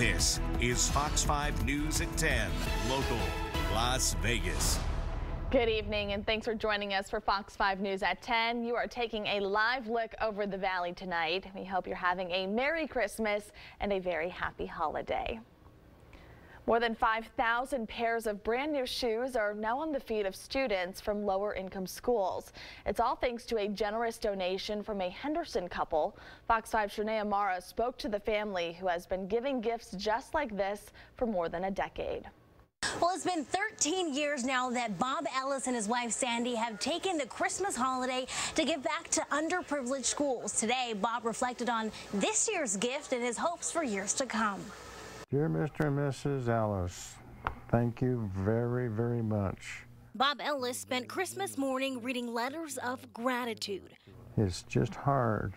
This is Fox 5 News at 10, local, Las Vegas. Good evening and thanks for joining us for Fox 5 News at 10. You are taking a live look over the valley tonight. We hope you're having a Merry Christmas and a very happy holiday. More than 5,000 pairs of brand new shoes are now on the feet of students from lower income schools. It's all thanks to a generous donation from a Henderson couple. Fox 5 Chernéy Amhara spoke to the family who has been giving gifts just like this for more than a decade. Well, it's been 13 years now that Bob Ellis and his wife Sandy have taken the Christmas holiday to give back to underprivileged schools. Today, Bob reflected on this year's gift and his hopes for years to come. Dear Mr. and Mrs. Ellis, thank you very, very much. Bob Ellis spent Christmas morning reading letters of gratitude. It's just hard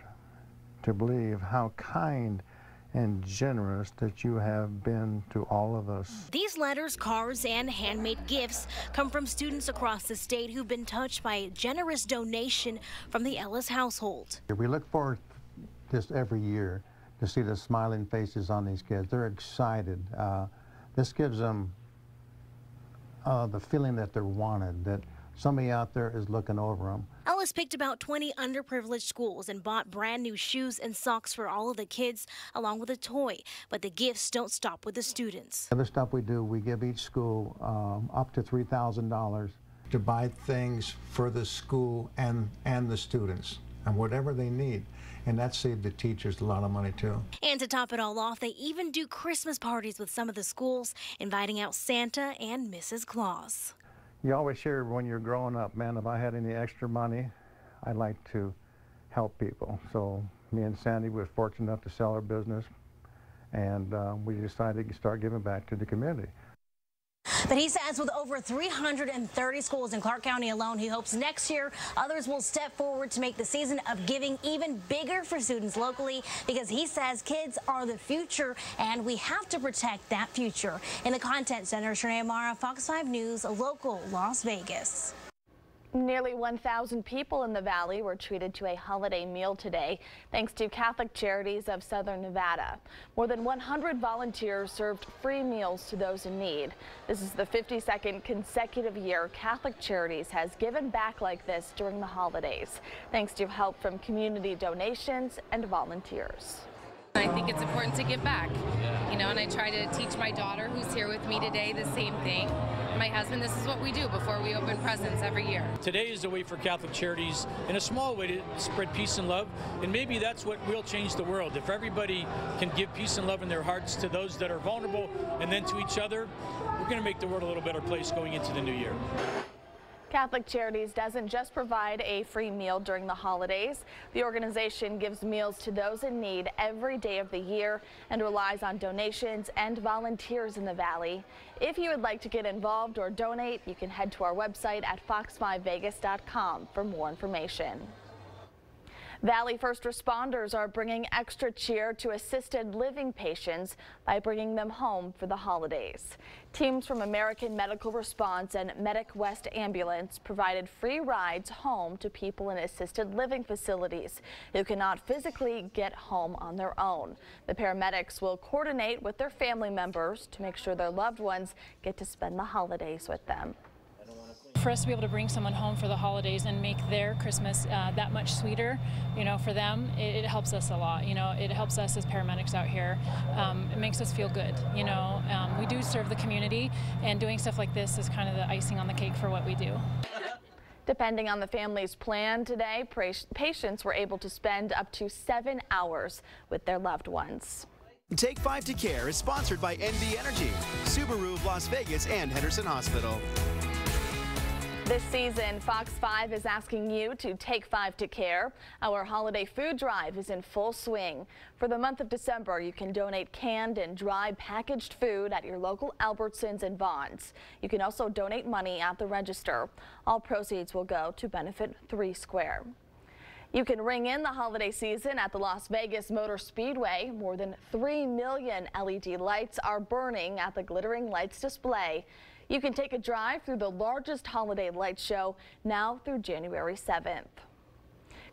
to believe how kind and generous that you have been to all of us. These letters, cards, and handmade gifts come from students across the state who've been touched by a generous donation from the Ellis household. We look forward to this every year to see the smiling faces on these kids. They're excited. Uh, this gives them uh, the feeling that they're wanted, that somebody out there is looking over them. Ellis picked about 20 underprivileged schools and bought brand new shoes and socks for all of the kids, along with a toy. But the gifts don't stop with the students. The other stuff we do, we give each school um, up to $3,000 to buy things for the school and, and the students and whatever they need. And that saved the teachers a lot of money too. And to top it all off, they even do Christmas parties with some of the schools, inviting out Santa and Mrs. Claus. You always hear when you're growing up, man, if I had any extra money, I'd like to help people. So me and Sandy were fortunate enough to sell our business, and uh, we decided to start giving back to the community. But he says with over 330 schools in Clark County alone, he hopes next year others will step forward to make the season of giving even bigger for students locally because he says kids are the future and we have to protect that future. In the Content Center, Chernéy Amhara, Fox 5 News, local Las Vegas. Nearly 1,000 people in the valley were treated to a holiday meal today, thanks to Catholic Charities of Southern Nevada. More than 100 volunteers served free meals to those in need. This is the 52nd consecutive year Catholic Charities has given back like this during the holidays, thanks to help from community donations and volunteers. I think it's important to give back, you know, and I try to teach my daughter who's here with me today the same thing. My husband, this is what we do before we open presents every year. Today is a way for Catholic Charities, in a small way, to spread peace and love, and maybe that's what will change the world. If everybody can give peace and love in their hearts to those that are vulnerable and then to each other, we're going to make the world a little better place going into the new year. Catholic Charities doesn't just provide a free meal during the holidays. The organization gives meals to those in need every day of the year and relies on donations and volunteers in the Valley. If you would like to get involved or donate, you can head to our website at fox5vegas.com for more information. Valley first responders are bringing extra cheer to assisted living patients by bringing them home for the holidays. Teams from American Medical Response and Medic West Ambulance provided free rides home to people in assisted living facilities who cannot physically get home on their own. The paramedics will coordinate with their family members to make sure their loved ones get to spend the holidays with them for us to be able to bring someone home for the holidays and make their Christmas uh, that much sweeter, you know, for them, it, it, helps us a lot. You know, it helps us as paramedics out here. Um, it makes us feel good. You know, um, we do serve the community, and doing stuff like this is kind of the icing on the cake for what we do. Depending on the family's plan today, patients were able to spend up to seven hours with their loved ones. Take 5 to Care is sponsored by NV Energy, Subaru of Las Vegas, and Henderson Hospital. This season, Fox 5 is asking you to take 5 to care. Our holiday food drive is in full swing. For the month of December, you can donate canned and dry packaged food at your local Albertsons and Vons. You can also donate money at the register. All proceeds will go to benefit 3 Square. You can ring in the holiday season at the Las Vegas Motor Speedway. More than 3 million LED lights are burning at the Glittering Lights display. You can take a drive through the largest holiday light show now through January 7th.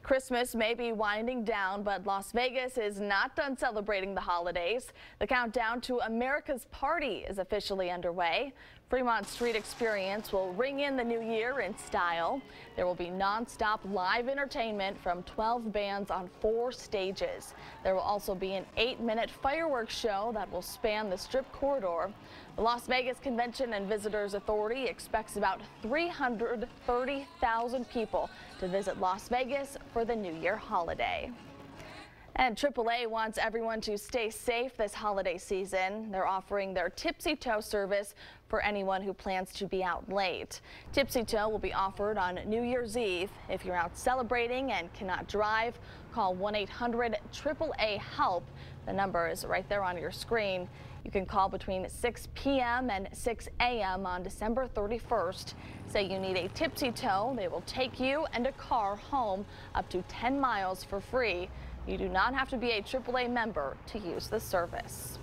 Christmas may be winding down, but Las Vegas is not done celebrating the holidays. The countdown to America's Party is officially underway. Fremont Street Experience will ring in the new year in style. There will be nonstop live entertainment from 12 bands on four stages. There will also be an eight-minute fireworks show that will span the Strip corridor. The Las Vegas Convention and Visitors Authority expects about 330,000 people to visit Las Vegas for the New Year holiday. And AAA wants everyone to stay safe this holiday season. They're offering their Tipsy Tow service for anyone who plans to be out late. Tipsy Tow will be offered on New Year's Eve. If you're out celebrating and cannot drive, call 1-800-AAA-HELP. The number is right there on your screen. You can call between 6 p.m. and 6 a.m. on December 31st. Say you need a tipsy tow. They will take you and a car home up to 10 miles for free. You do not have to be a AAA member to use the service.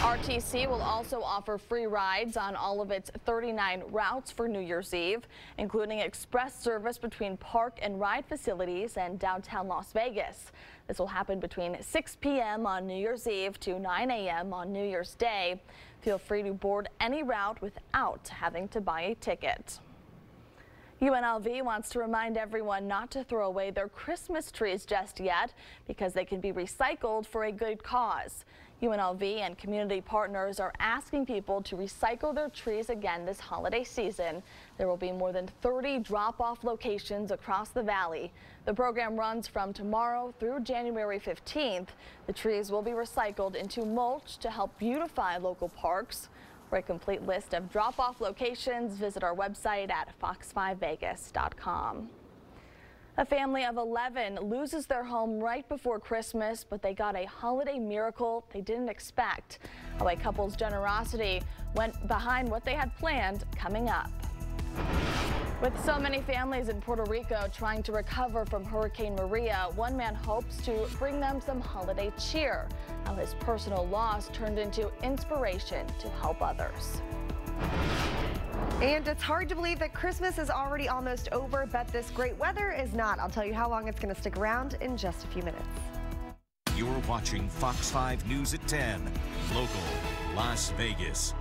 RTC will also offer free rides on all of its 39 routes for New Year's Eve, including express service between park and ride facilities and downtown Las Vegas. This will happen between 6 p.m. on New Year's Eve to 9 a.m. on New Year's Day. Feel free to board any route without having to buy a ticket. UNLV wants to remind everyone not to throw away their Christmas trees just yet because they can be recycled for a good cause. UNLV and community partners are asking people to recycle their trees again this holiday season. There will be more than 30 drop-off locations across the valley. The program runs from tomorrow through January 15th. The trees will be recycled into mulch to help beautify local parks. For a complete list of drop-off locations, visit our website at fox5vegas.com. A family of 11 loses their home right before Christmas, but they got a holiday miracle they didn't expect. How a couple's generosity went behind what they had planned coming up. With so many families in Puerto Rico trying to recover from Hurricane Maria, one man hopes to bring them some holiday cheer. How his personal loss turned into inspiration to help others. And it's hard to believe that Christmas is already almost over, but this great weather is not. I'll tell you how long it's going to stick around in just a few minutes. You're watching Fox 5 News at 10, local, Las Vegas.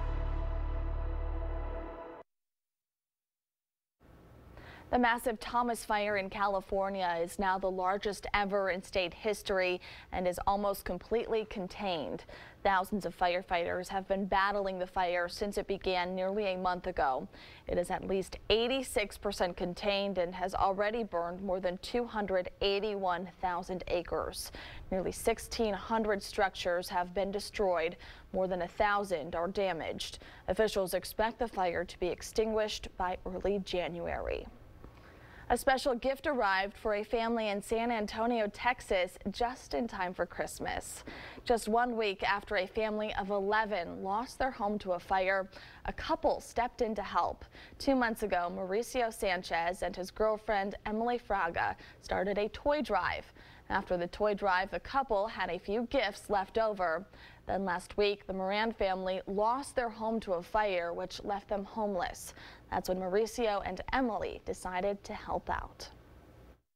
The massive Thomas Fire in California is now the largest ever in state history and is almost completely contained. Thousands of firefighters have been battling the fire since it began nearly a month ago. It is at least 86% contained and has already burned more than 281,000 acres. Nearly 1,600 structures have been destroyed. More than a thousand are damaged. Officials expect the fire to be extinguished by early January. A special gift arrived for a family in San Antonio, Texas, just in time for Christmas. Just one week after a family of 11 lost their home to a fire, a couple stepped in to help. Two months ago, Mauricio Sanchez and his girlfriend Emily Fraga started a toy drive. After the toy drive, the couple had a few gifts left over. Then last week, the Moran family lost their home to a fire, which left them homeless. That's when Mauricio and Emily decided to help out.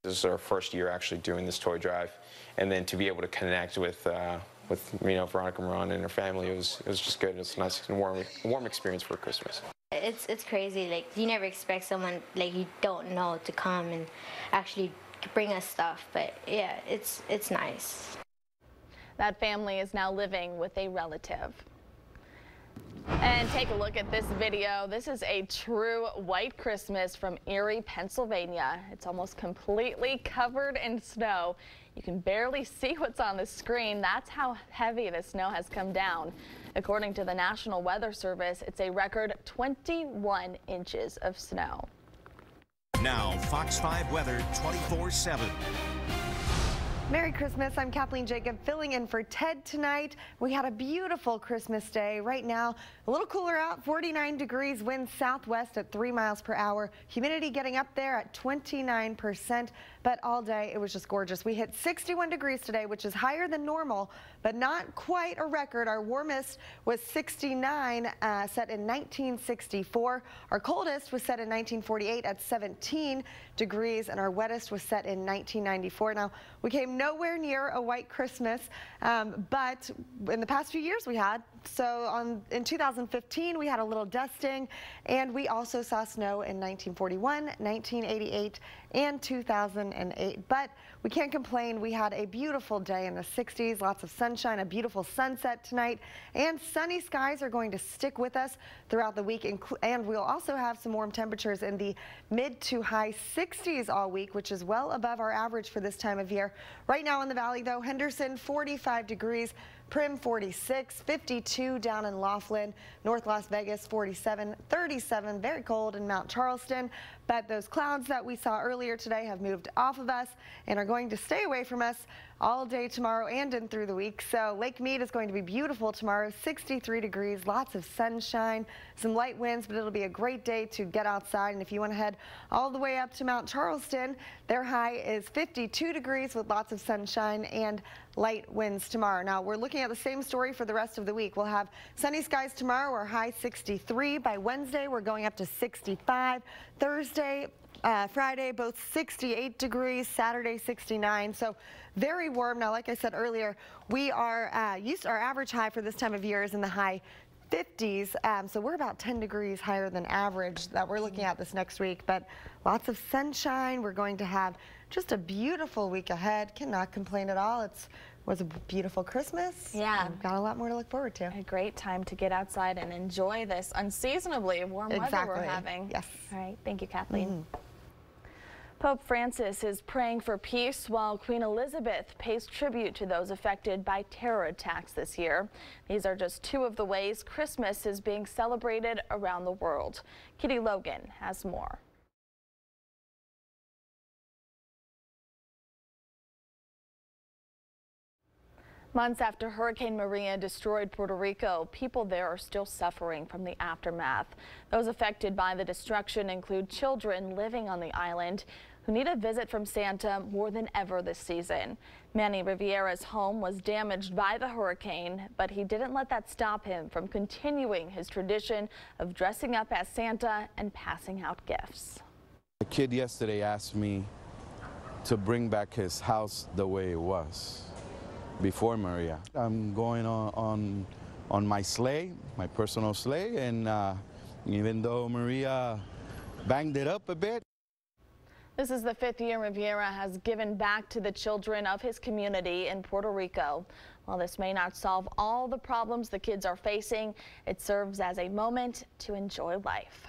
This is our first year actually doing this toy drive, and then to be able to connect with uh, with you know Veronica Moran and her family, it was it was just good. It's a nice and warm warm experience for Christmas. It's it's crazy. Like you never expect someone like you don't know to come and actually bring us stuff, but yeah, it's it's nice. That family is now living with a relative. And take a look at this video. This is a true white Christmas from Erie, Pennsylvania. It's almost completely covered in snow. You can barely see what's on the screen. That's how heavy the snow has come down. According to the National Weather Service, it's a record 21 inches of snow. Now, Fox 5 weather 24 7. Merry Christmas. I'm Kathleen Jacob filling in for Ted tonight. We had a beautiful Christmas day. Right now, a little cooler out, 49 degrees, wind southwest at 3 miles per hour. Humidity getting up there at 29%, but all day it was just gorgeous. We hit 61 degrees today, which is higher than normal, but not quite a record. Our warmest was 69, uh, set in 1964. Our coldest was set in 1948 at 17 degrees, and our wettest was set in 1994. Now, we came nowhere near a white Christmas, um, but in the past few years we had. So on, in 2015, we had a little dusting, and we also saw snow in 1941, 1988, and 2008. But we can't complain. We had a beautiful day in the 60s, lots of sunshine, a beautiful sunset tonight, and sunny skies are going to stick with us throughout the week. And we'll also have some warm temperatures in the mid to high 60s all week, which is well above our average for this time of year. Right now in the valley, though, Henderson 45 degrees. Primm 46, 52 down in Laughlin, North Las Vegas 47, 37, very cold in Mount Charleston. But those clouds that we saw earlier today have moved off of us and are going to stay away from us all day tomorrow and in through the week. So Lake Mead is going to be beautiful tomorrow, 63 degrees, lots of sunshine, some light winds, but it'll be a great day to get outside. And if you want to head all the way up to Mount Charleston, their high is 52 degrees with lots of sunshine and light winds tomorrow. Now we're looking at the same story for the rest of the week. We'll have sunny skies tomorrow, our high 63. By Wednesday, we're going up to 65. Thursday, uh, Friday, both 68 degrees, Saturday 69. So very warm. Now, like I said earlier, we are uh, used our average high for this time of year is in the high 50s. Um, so we're about 10 degrees higher than average that we're looking at this next week. But lots of sunshine. We're going to have just a beautiful week ahead. Cannot complain at all. It's was a beautiful Christmas. Yeah. We've got a lot more to look forward to. A great time to get outside and enjoy this unseasonably warm exactly. weather we're having. Yes. All right. Thank you, Kathleen. Mm. Pope Francis is praying for peace while Queen Elizabeth pays tribute to those affected by terror attacks this year. These are just two of the ways Christmas is being celebrated around the world. Kitty Logan has more. Months after Hurricane Maria destroyed Puerto Rico, people there are still suffering from the aftermath. Those affected by the destruction include children living on the island who need a visit from Santa more than ever this season. Manny Rivera's home was damaged by the hurricane, but he didn't let that stop him from continuing his tradition of dressing up as Santa and passing out gifts. A kid yesterday asked me to bring back his house the way it was before Maria. I'm going on, on, on my sleigh, my personal sleigh, and uh, even though Maria banged it up a bit. This is the fifth year Rivera has given back to the children of his community in Puerto Rico. While this may not solve all the problems the kids are facing, it serves as a moment to enjoy life.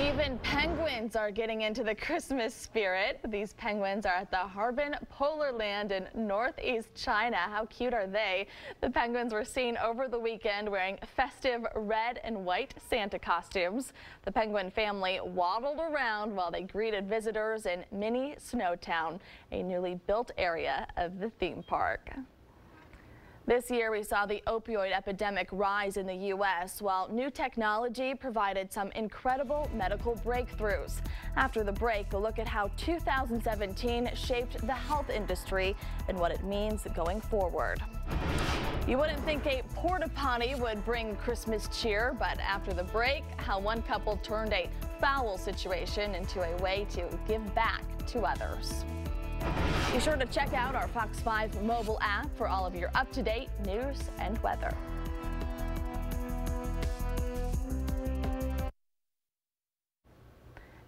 Even penguins are getting into the Christmas spirit. These penguins are at the Harbin Polar Land in northeast China. How cute are they? The penguins were seen over the weekend wearing festive red and white Santa costumes. The penguin family waddled around while they greeted visitors in Mini Snowtown, a newly built area of the theme park. This year, we saw the opioid epidemic rise in the U.S., while new technology provided some incredible medical breakthroughs. After the break, a look at how 2017 shaped the health industry and what it means going forward. You wouldn't think a porta potty would bring Christmas cheer, but after the break, how one couple turned a foul situation into a way to give back to others. Be sure to check out our Fox 5 mobile app for all of your up-to-date news and weather.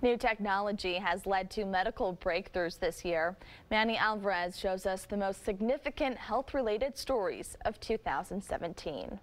New technology has led to medical breakthroughs this year. Manny Alvarez shows us the most significant health-related stories of 2017.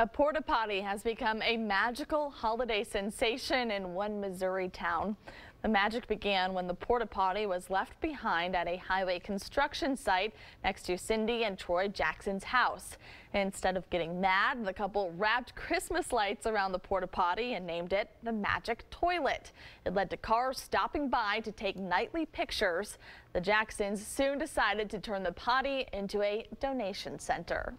A porta potty has become a magical holiday sensation in one Missouri town. The magic began when the porta potty was left behind at a highway construction site next to Cindy and Troy Jackson's house. Instead of getting mad, the couple wrapped Christmas lights around the porta potty and named it the Magic Toilet. It led to cars stopping by to take nightly pictures. The Jacksons soon decided to turn the potty into a donation center.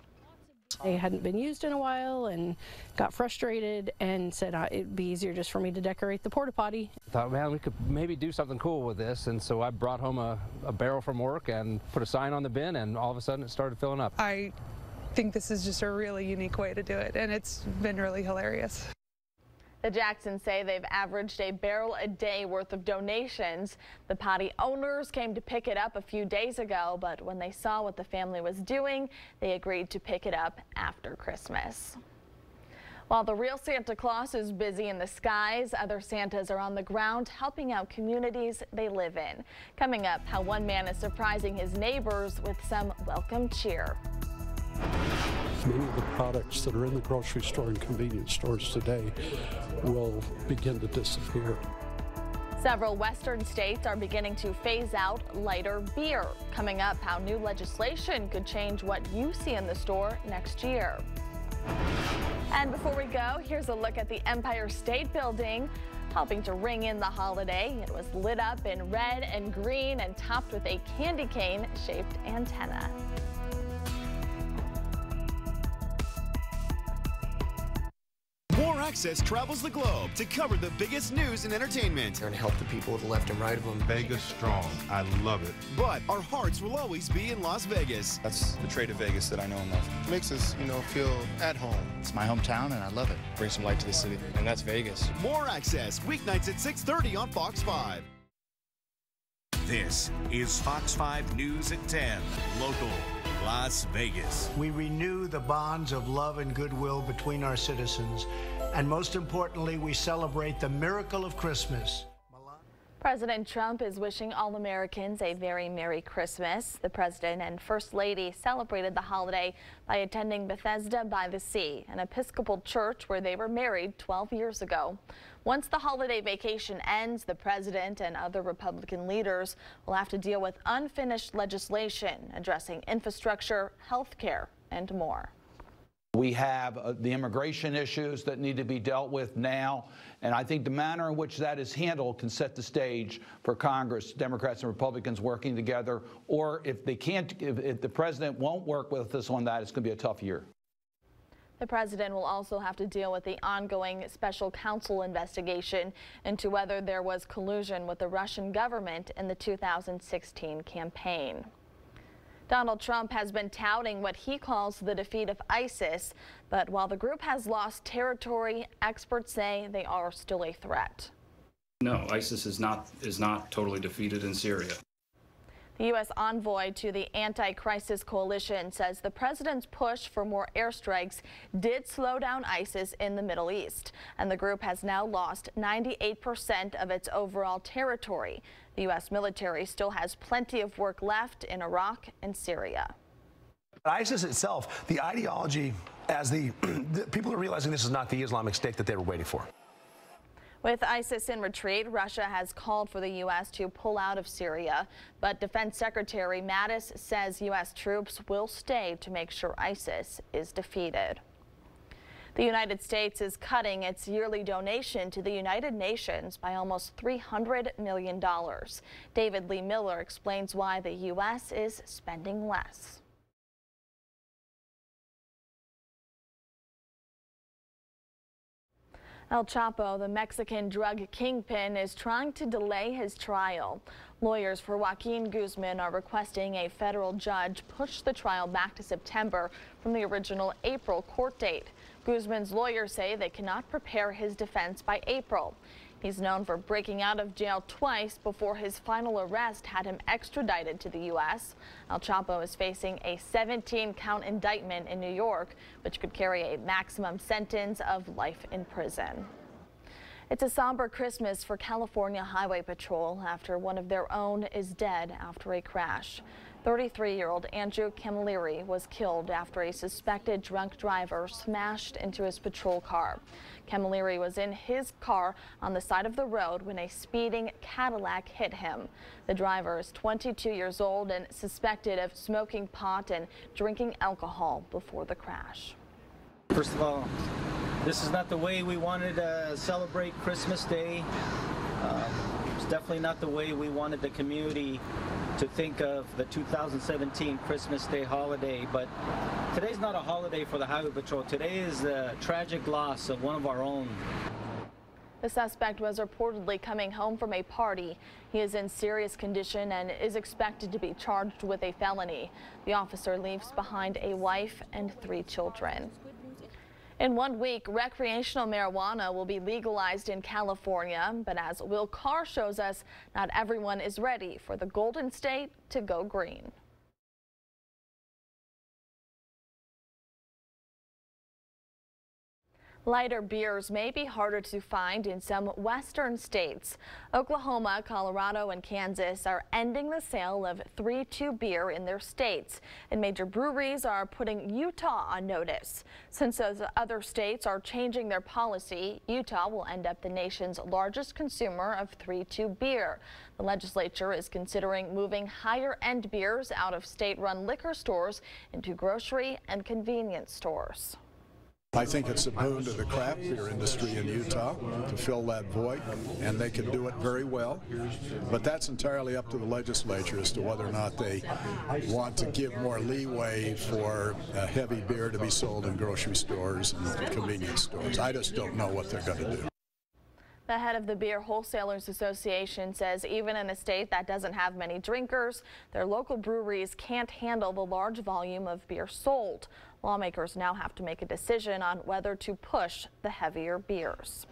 They hadn't been used in a while and got frustrated and said uh, it'd be easier just for me to decorate the porta potty. I thought, man, we could maybe do something cool with this. And so I brought home a, a barrel from work and put a sign on the bin, and all of a sudden it started filling up. I think this is just a really unique way to do it, and it's been really hilarious. The Jacksons say they've averaged a barrel a day worth of donations. The potty owners came to pick it up a few days ago, but when they saw what the family was doing, they agreed to pick it up after Christmas. While the real Santa Claus is busy in the skies, other Santas are on the ground helping out communities they live in. Coming up, how one man is surprising his neighbors with some welcome cheer. Many of the products that are in the grocery store and convenience stores today will begin to disappear. Several western states are beginning to phase out lighter beer. Coming up, how new legislation could change what you see in the store next year. And before we go, here's a look at the Empire State Building. Helping to ring in the holiday, it was lit up in red and green and topped with a candy cane shaped antenna. Access travels the globe to cover the biggest news and entertainment. And help the people to the left and right of them. Vegas strong. I love it. But our hearts will always be in Las Vegas. That's the trade of Vegas that I know and love. It makes us, you know, feel at home. It's my hometown and I love it. Bring some light to the city. And that's Vegas. More Access, weeknights at 6.30 on Fox 5. This is Fox 5 News at 10, local. Las Vegas. We renew the bonds of love and goodwill between our citizens. And most importantly, we celebrate the miracle of Christmas. President Trump is wishing all Americans a very Merry Christmas. The President and First Lady celebrated the holiday by attending Bethesda by the Sea, an Episcopal church where they were married 12 years ago. Once the holiday vacation ends, the President and other Republican leaders will have to deal with unfinished legislation addressing infrastructure, health care, and more. We have uh, the immigration issues that need to be dealt with now, and I think the manner in which that is handled can set the stage for Congress, Democrats and Republicans working together, or if they can't, if, if the president won't work with us on that, it's going to be a tough year. The president will also have to deal with the ongoing special counsel investigation into whether there was collusion with the Russian government in the 2016 campaign. Donald Trump has been touting what he calls the defeat of ISIS, but while the group has lost territory, experts say they are still a threat. No, ISIS is not is not totally defeated in Syria. The U.S. envoy to the anti-ISIS coalition says the president's push for more airstrikes did slow down ISIS in the Middle East, and the group has now lost 98% of its overall territory. The U.S. military still has plenty of work left in Iraq and Syria. ISIS itself, the ideology, as the, the people are realizing this is not the Islamic State that they were waiting for. With ISIS in retreat, Russia has called for the U.S. to pull out of Syria, but Defense Secretary Mattis says U.S. troops will stay to make sure ISIS is defeated. The United States is cutting its yearly donation to the United Nations by almost $300 million. David Lee Miller explains why the U.S. is spending less. El Chapo, the Mexican drug kingpin, is trying to delay his trial. Lawyers for Joaquin Guzman are requesting a federal judge push the trial back to September from the original April court date. Guzman's lawyers say they cannot prepare his defense by April. He's known for breaking out of jail twice before his final arrest had him extradited to the U.S. El Chapo is facing a 17-count indictment in New York, which could carry a maximum sentence of life in prison. It's a somber Christmas for California Highway Patrol after one of their own is dead after a crash. 33-year-old Andrew Camilleri was killed after a suspected drunk driver smashed into his patrol car. Camilleri was in his car on the side of the road when a speeding Cadillac hit him. The driver is 22 years old and suspected of smoking pot and drinking alcohol before the crash. First of all, this is not the way we wanted to celebrate Christmas Day. Uh, definitely not the way we wanted the community to think of the 2017 Christmas Day holiday, but today's not a holiday for the Highway Patrol. Today is the tragic loss of one of our own. The suspect was reportedly coming home from a party. He is in serious condition and is expected to be charged with a felony. The officer leaves behind a wife and three children. In one week, recreational marijuana will be legalized in California, but as Will Carr shows us, not everyone is ready for the Golden State to go green. Lighter beers may be harder to find in some western states. Oklahoma, Colorado, and Kansas are ending the sale of 3-2 beer in their states, and major breweries are putting Utah on notice. Since those other states are changing their policy, Utah will end up the nation's largest consumer of 3-2 beer. The legislature is considering moving higher-end beers out of state-run liquor stores into grocery and convenience stores. I think it's a boon to the craft beer industry in Utah to fill that void, and they can do it very well. But that's entirely up to the legislature as to whether or not they want to give more leeway for heavy beer to be sold in grocery stores and convenience stores. I just don't know what they're going to do. The head of the Beer Wholesalers Association says even in a state that doesn't have many drinkers, their local breweries can't handle the large volume of beer sold. Lawmakers now have to make a decision on whether to push the heavier beers.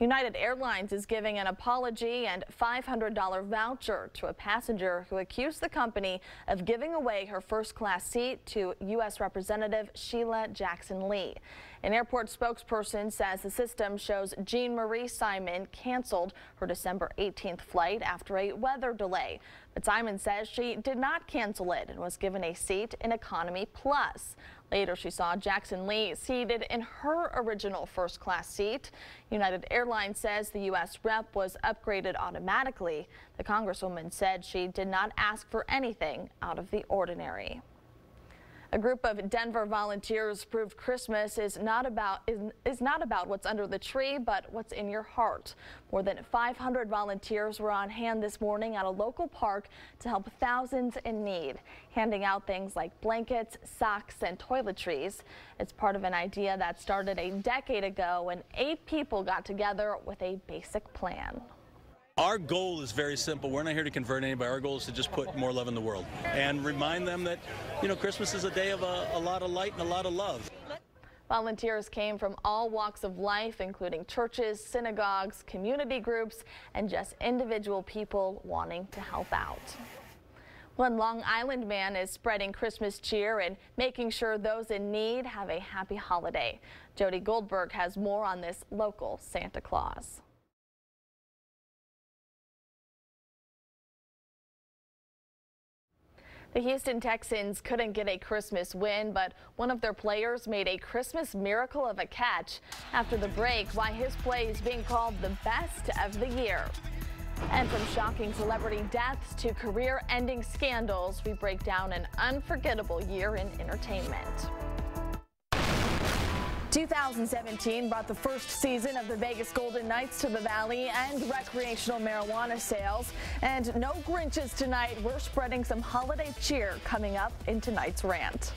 United Airlines is giving an apology and $500 voucher to a passenger who accused the company of giving away her first class seat to U.S. Representative Sheila Jackson Lee. An airport spokesperson says the system shows Jean Marie Simon canceled her December 18th flight after a weather delay. But Simon says she did not cancel it and was given a seat in Economy Plus. Later, she saw Jackson Lee seated in her original first class seat. United Airlines says the U.S. rep was upgraded automatically. The Congresswoman said she did not ask for anything out of the ordinary. A group of Denver volunteers proved Christmas is not about is, is, not about what's under the tree, but what's in your heart. More than 500 volunteers were on hand this morning at a local park to help thousands in need, handing out things like blankets, socks, and toiletries. It's part of an idea that started a decade ago when eight people got together with a basic plan. Our goal is very simple. We're not here to convert anybody. Our goal is to just put more love in the world and remind them that, you know, Christmas is a day of a, a lot of light and a lot of love. Volunteers came from all walks of life, including churches, synagogues, community groups, and just individual people wanting to help out. One Long Island man is spreading Christmas cheer and making sure those in need have a happy holiday. Jody Goldberg has more on this local Santa Claus. The Houston Texans couldn't get a Christmas win, but one of their players made a Christmas miracle of a catch after the break, why his play is being called the best of the year. And from shocking celebrity deaths to career-ending scandals, we break down an unforgettable year in entertainment. 2017 brought the first season of the Vegas Golden Knights to the Valley and recreational marijuana sales. And no Grinches tonight. We're spreading some holiday cheer coming up in tonight's rant.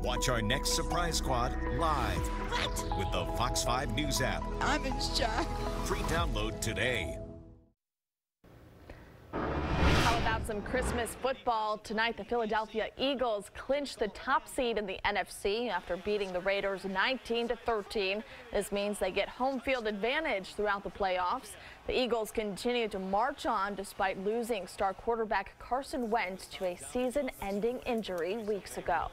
Watch our next Surprise Squad live what? with the Fox 5 News app. I'm in shock. Free download today. About some Christmas football? Tonight, the Philadelphia Eagles clinched the top seed in the NFC after beating the Raiders 19 to 13. This means they get home field advantage throughout the playoffs. The Eagles continue to march on despite losing star quarterback Carson Wentz to a season-ending injury weeks ago.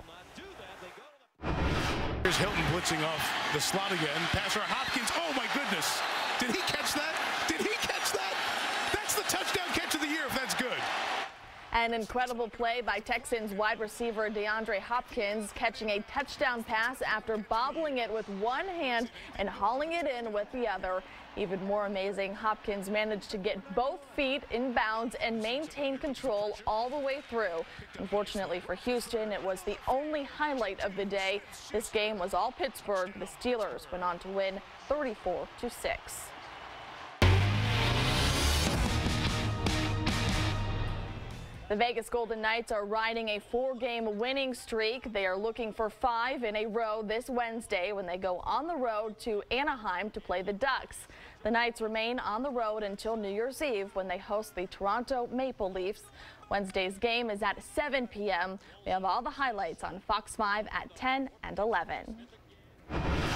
Here's Hilton blitzing off the slot again. Passer Hopkins. Oh my goodness. Did he catch that? Did he catch An incredible play by Texans wide receiver DeAndre Hopkins catching a touchdown pass after bobbling it with one hand and hauling it in with the other. Even more amazing, Hopkins managed to get both feet in bounds and maintain control all the way through. Unfortunately for Houston, it was the only highlight of the day. This game was all Pittsburgh. The Steelers went on to win 34 to 6. The Vegas Golden Knights are riding a four-game winning streak. They are looking for five in a row this Wednesday when they go on the road to Anaheim to play the Ducks. The Knights remain on the road until New Year's Eve when they host the Toronto Maple Leafs. Wednesday's game is at 7 p.m. We have all the highlights on Fox 5 at 10 and 11.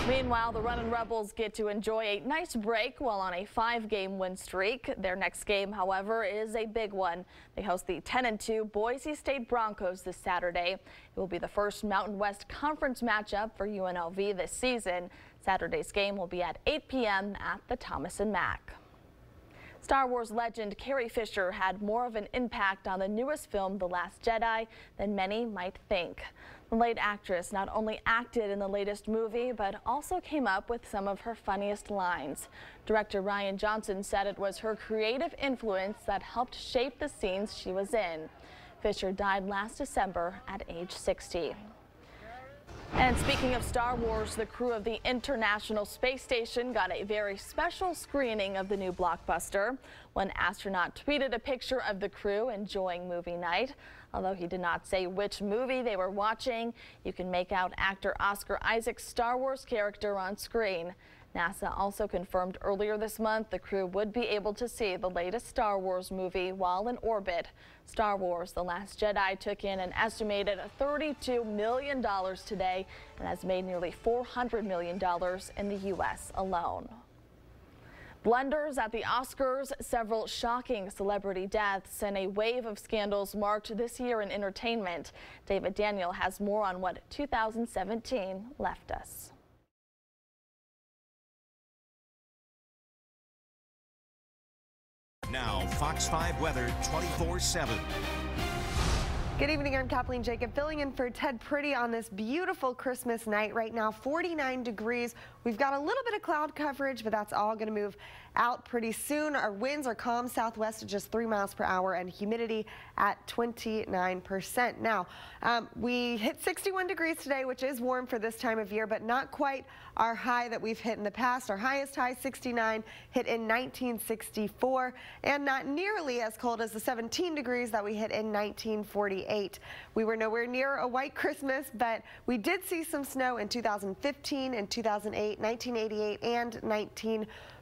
Meanwhile, the Runnin' Rebels get to enjoy a nice break while on a five-game win streak. Their next game, however, is a big one. They host the 10-2 Boise State Broncos this Saturday. It will be the first Mountain West Conference matchup for UNLV this season. Saturday's game will be at 8 p.m. at the Thomas and Mack. Star Wars legend Carrie Fisher had more of an impact on the newest film, The Last Jedi, than many might think. The late actress not only acted in the latest movie, but also came up with some of her funniest lines. Director Rian Johnson said it was her creative influence that helped shape the scenes she was in. Fisher died last December at age 60. And speaking of Star Wars, the crew of the International Space Station got a very special screening of the new blockbuster. One astronaut tweeted a picture of the crew enjoying movie night. Although he did not say which movie they were watching, you can make out actor Oscar Isaac's Star Wars character on screen. NASA also confirmed earlier this month the crew would be able to see the latest Star Wars movie while in orbit. Star Wars The Last Jedi took in an estimated $32 million today and has made nearly $400 million in the U.S. alone. Blunders at the Oscars, several shocking celebrity deaths, and a wave of scandals marked this year in entertainment. David Daniel has more on what 2017 left us. Now, Fox 5 weather 24 7. Good evening, I'm Kathleen Jacob, filling in for Ted Pretty on this beautiful Christmas night. Right now, 49 degrees. We've got a little bit of cloud coverage, but that's all going to move out pretty soon. Our winds are calm southwest at just 3 miles per hour and humidity at 29%. Now, um, we hit 61 degrees today, which is warm for this time of year, but not quite our high that we've hit in the past. Our highest high, 69, hit in 1964, and not nearly as cold as the 17 degrees that we hit in 1948. We were nowhere near a white Christmas, but we did see some snow in 2015 and 2008, 1988, and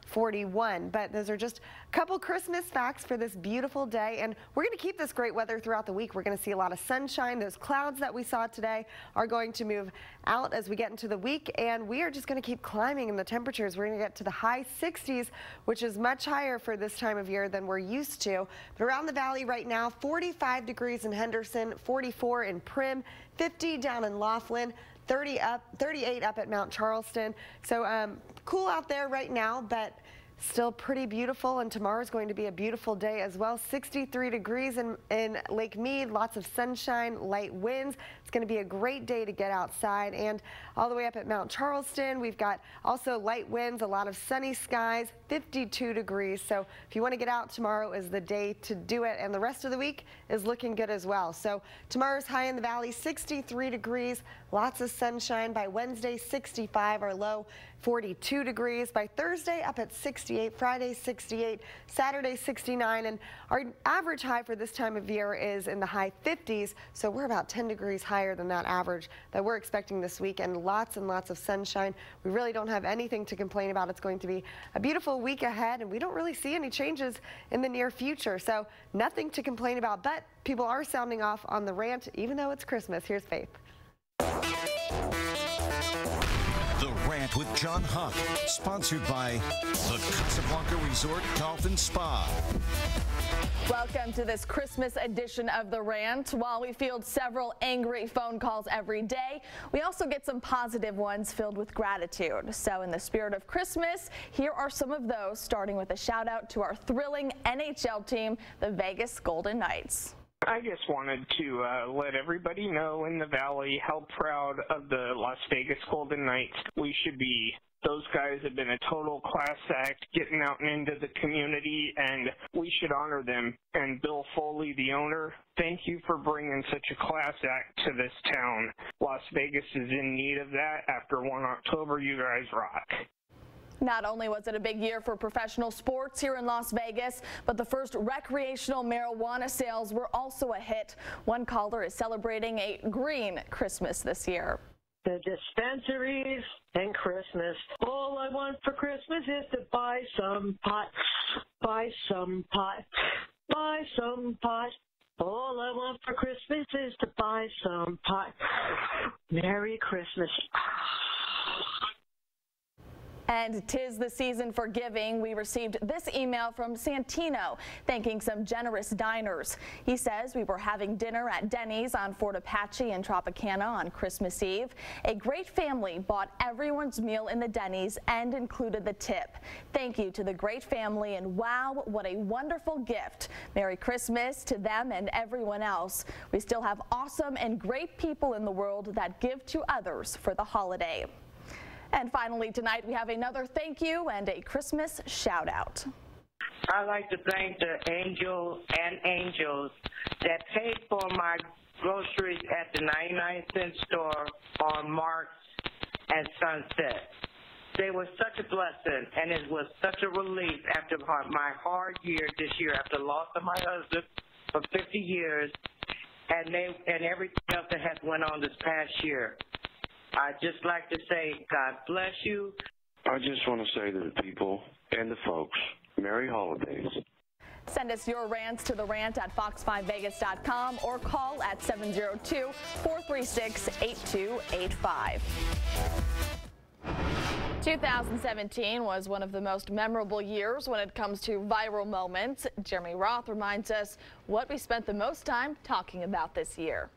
1941. But those are just a couple Christmas facts for this beautiful day. And we're going to keep this great weather throughout the week. We're going to see a lot of sunshine. Those clouds that we saw today are going to move out as we get into the week. And we are just going to keep climbing in the temperatures. We're going to get to the high 60s, which is much higher for this time of year than we're used to. But around the valley right now, 45 degrees in Henderson, 44 in Primm, 50 down in Laughlin. 30 up, 38 up at Mount Charleston. So um, cool out there right now, but Still pretty beautiful, and tomorrow's going to be a beautiful day as well. 63 degrees in, in Lake Mead, lots of sunshine, light winds. It's going to be a great day to get outside. And all the way up at Mount Charleston, we've got also light winds, a lot of sunny skies, 52 degrees. So if you want to get out, tomorrow is the day to do it. And the rest of the week is looking good as well. So tomorrow's high in the valley, 63 degrees, lots of sunshine. By Wednesday, 65, our low 42 degrees. By Thursday, up at 68. Friday, 68. Saturday, 69. And our average high for this time of year is in the high 50s. So we're about 10 degrees higher than that average that we're expecting this week. And lots and lots of sunshine. We really don't have anything to complain about. It's going to be a beautiful week ahead. And we don't really see any changes in the near future. So nothing to complain about. But people are sounding off on the rant, even though it's Christmas. Here's Faith. The Rant with John Huck, sponsored by the Casablanca Resort Golf and Spa. Welcome to this Christmas edition of The Rant. While we field several angry phone calls every day, we also get some positive ones filled with gratitude. So in the spirit of Christmas, here are some of those, starting with a shout out to our thrilling NHL team, the Vegas Golden Knights. I just wanted to uh, let everybody know in the Valley how proud of the Las Vegas Golden Knights we should be. Those guys have been a total class act getting out and into the community, and we should honor them. And Bill Foley, the owner, thank you for bringing such a class act to this town. Las Vegas is in need of that. After 1 October, you guys rock. Not only was it a big year for professional sports here in Las Vegas, but the first recreational marijuana sales were also a hit. One caller is celebrating a green Christmas this year. The dispensaries and Christmas. All I want for Christmas is to buy some pot, buy some pot, buy some pot. All I want for Christmas is to buy some pot. Merry Christmas. And tis the season for giving. We received this email from Santino thanking some generous diners. He says we were having dinner at Denny's on Fort Apache in Tropicana on Christmas Eve. A great family bought everyone's meal in the Denny's and included the tip. Thank you to the great family and wow, what a wonderful gift. Merry Christmas to them and everyone else. We still have awesome and great people in the world that give to others for the holiday. And finally tonight we have another thank you and a Christmas shout out. I'd like to thank the angels and angels that paid for my groceries at the 99 cent store on Marks and Sunset. They were such a blessing, and it was such a relief after my hard year this year, after the loss of my husband for 50 years, and they and everything else that has went on this past year. I'd just like to say, God bless you. I just want to say to the people and the folks, Merry Holidays. Send us your rants to the rant at fox5vegas.com or call at 702 436 8285. 2017 was one of the most memorable years when it comes to viral moments. Jeremy Roth reminds us what we spent the most time talking about this year.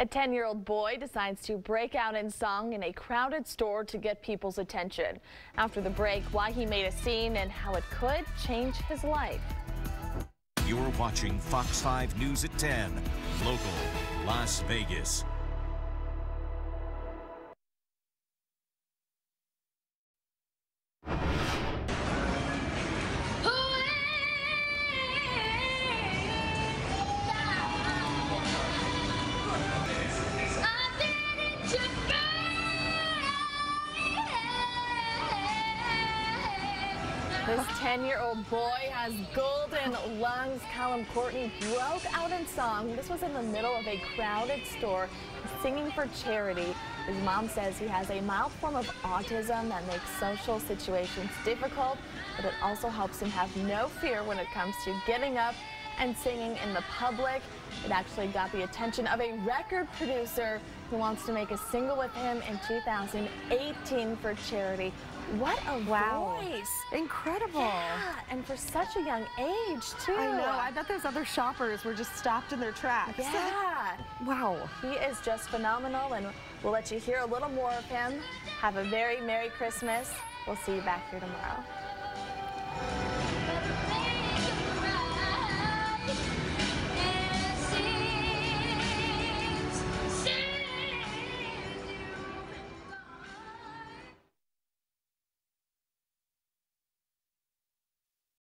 A 10-year-old boy decides to break out in song in a crowded store to get people's attention. After the break, why he made a scene and how it could change his life. You're watching Fox 5 News at 10, local, Las Vegas. This 10-year-old boy has golden lungs. Callum Courtney broke out in song. This was in the middle of a crowded store singing for charity. His mom says he has a mild form of autism that makes social situations difficult, but it also helps him have no fear when it comes to getting up and singing in the public. It actually got the attention of a record producer who wants to make a single with him in 2018 for charity. What a Wow. voice. Incredible. Yeah, and for such a young age, too. I know. I bet those other shoppers were just stopped in their tracks. Yeah. Wow. He is just phenomenal, and we'll let you hear a little more of him. Have a very Merry Christmas. We'll see you back here tomorrow.